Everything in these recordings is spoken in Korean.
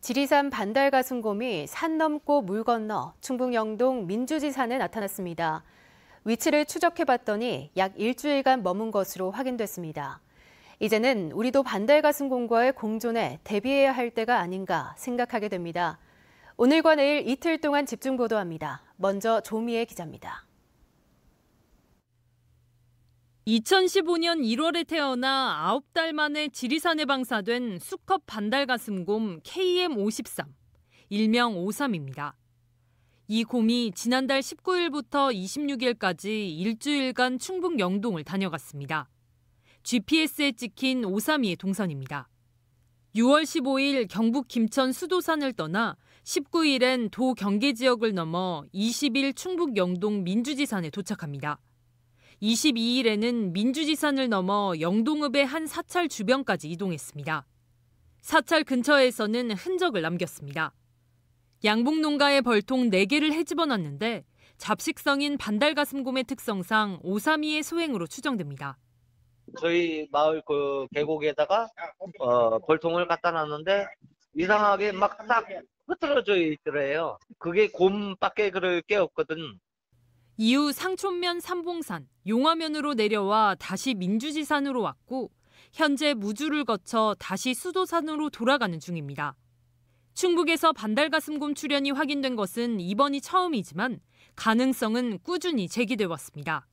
지리산 반달 가슴곰이 산 넘고 물 건너 충북 영동 민주지산에 나타났습니다. 위치를 추적해봤더니 약 일주일간 머문 것으로 확인됐습니다. 이제는 우리도 반달 가슴곰과의 공존에 대비해야 할 때가 아닌가 생각하게 됩니다. 오늘과 내일 이틀 동안 집중 보도합니다. 먼저 조미애 기자입니다. 2015년 1월에 태어나 9달 만에 지리산에 방사된 수컷 반달가슴곰 KM53, 일명 53입니다. 이 곰이 지난달 19일부터 26일까지 일주일간 충북 영동을 다녀갔습니다. GPS에 찍힌 532의 동선입니다. 6월 15일 경북 김천 수도산을 떠나 19일엔 도 경계 지역을 넘어 20일 충북 영동 민주지산에 도착합니다. 22일에는 민주지산을 넘어 영동읍의 한 사찰 주변까지 이동했습니다. 사찰 근처에서는 흔적을 남겼습니다. 양봉 농가의 벌통 4개를 헤집어 놨는데 잡식성인 반달가슴곰의 특성상 오삼이의 소행으로 추정됩니다. 저희 마을 그 계곡에다가 어, 벌통을 갖다 놨는데 이상하게 막 딱 흐트러져 있더래요. 그게 곰밖에 그럴 게 없거든. 이후 상촌면 삼봉산, 용화면으로 내려와 다시 민주지산으로 왔고 현재 무주를 거쳐 다시 수도산으로 돌아가는 중입니다. 충북에서 반달가슴곰 출현이 확인된 것은 이번이 처음이지만 가능성은 꾸준히 제기돼 왔습니다.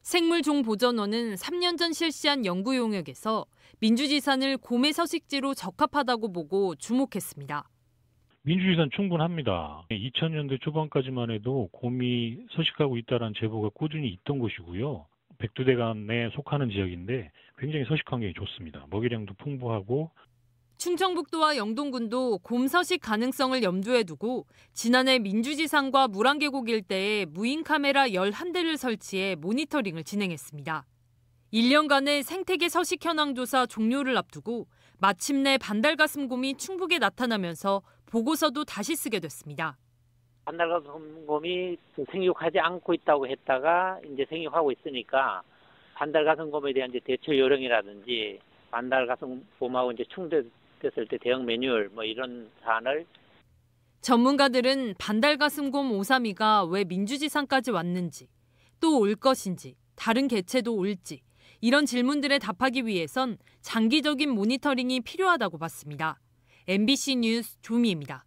생물종보전원은 3년 전 실시한 연구 용역에서 민주지산을 곰의 서식지로 적합하다고 보고 주목했습니다. 민주유산 충분합니다. 2000년대 초반까지만 해도 곰이 서식하고 있다는 제보가 꾸준히 있던 곳이고요. 백두대간에 속하는 지역인데 굉장히 서식 환경이 좋습니다. 먹이량도 풍부하고 충청북도와 영동군도 곰 서식 가능성을 염두에 두고 지난해 민주지산과 물안계곡 일대에 무인 카메라 11대를 설치해 모니터링을 진행했습니다. 1년간의 생태계 서식 현황 조사 종료를 앞두고 마침내 반달가슴곰이 충북에 나타나면서 보고서도 다시 쓰게 됐습니다. 반달가슴곰이 생육하지 않고 있다고 했다가 이제 생육하고 있으니까 반달가슴곰에 대한 이제 대처 요령이라든지 반달가슴곰하고 이제 충돌됐을 때 대응 매뉴얼 뭐 이런 사안을 전문가들은 반달가슴곰 오삼이가 왜 민주지산까지 왔는지 또 올 것인지 다른 개체도 올지 이런 질문들에 답하기 위해선 장기적인 모니터링이 필요하다고 봤습니다. MBC 뉴스 조미입니다.